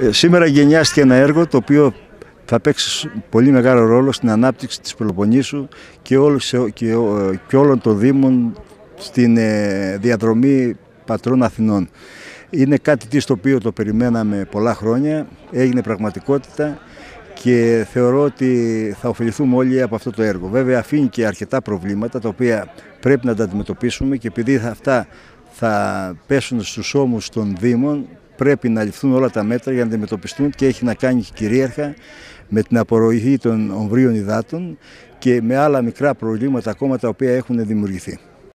Ε, σήμερα γενιάστηκε ένα έργο το οποίο θα παίξει πολύ μεγάλο ρόλο στην ανάπτυξη της Πελοποννήσου και, όλους, και, και όλων των Δήμων στην ε, διαδρομή πατρών Αθηνών. Είναι κάτι το οποίο το περιμέναμε πολλά χρόνια, έγινε πραγματικότητα και θεωρώ ότι θα ωφεληθούμε όλοι από αυτό το έργο. Βέβαια αφήνει και αρκετά προβλήματα τα οποία πρέπει να τα αντιμετωπίσουμε και επειδή αυτά θα πέσουν στους ώμους των Δήμων πρέπει να ληφθούν όλα τα μέτρα για να αντιμετωπιστούν και έχει να κάνει κυρίαρχα με την απορροή των ομβρίων υδάτων και με άλλα μικρά προβλήματα ακόμα τα οποία έχουν δημιουργηθεί.